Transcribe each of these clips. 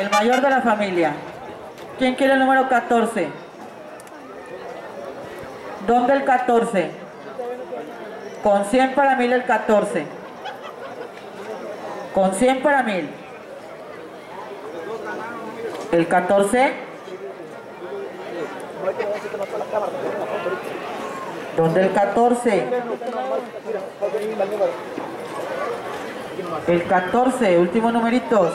El mayor de la familia. ¿Quién quiere el número 14? ¿Dónde el 14? Con 100 para mil el 14. Con 100 para mil. El 14. ¿Dónde el 14? El 14, últimos numeritos.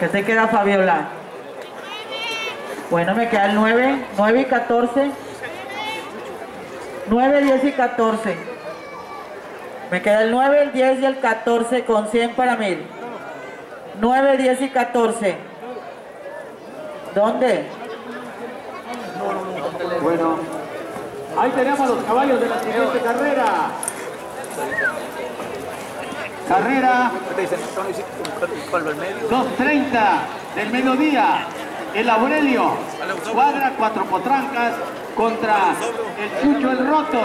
¿Qué te queda, Fabiola? Bueno, me queda el 9, 9 y 14. 9, 10 y 14. Me queda el 9, el 10 y el 14 con 100 para mil. 9, 10 y 14. ¿Dónde? Bueno, ahí tenemos los caballos de la siguiente carrera. Carrera 2.30 del mediodía. El Aurelio, cuadra cuatro potrancas contra el Chucho el Roto,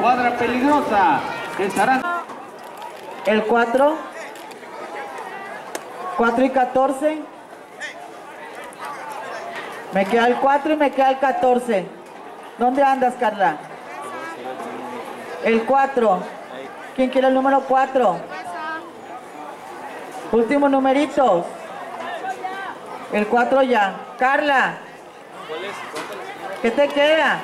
cuadra peligrosa. Estarán El 4. 4 y 14. Me queda el 4 y me queda el 14. ¿Dónde andas, Carla? El 4. ¿Quién quiere el número 4? Últimos numeritos. El 4 ya. Carla. ¿Qué te queda?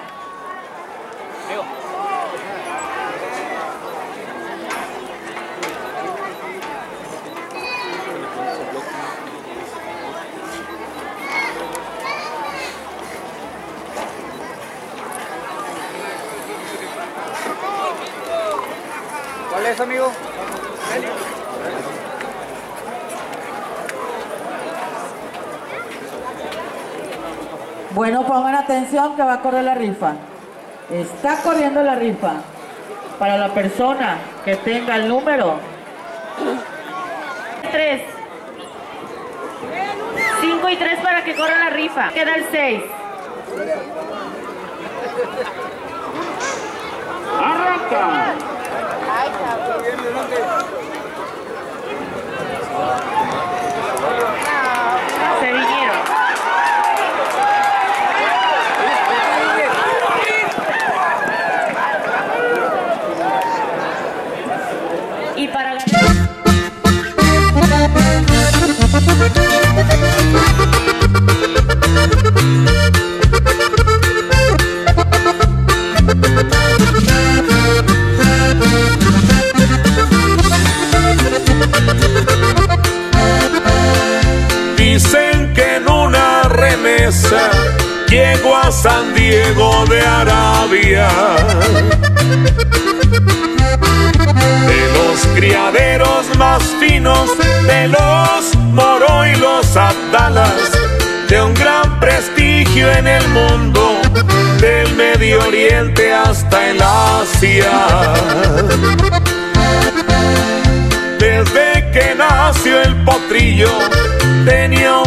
¿Cuál es, amigo? Bueno, pongan atención que va a correr la rifa. Está corriendo la rifa. Para la persona que tenga el número 3. 5 y 3 para que corra la rifa. Queda el 6. Llego a San Diego de Arabia. De los criaderos más finos, de los moro y los abdalas, de un gran prestigio en el mundo, del Medio Oriente hasta el Asia. Desde que nació el potrillo tenía un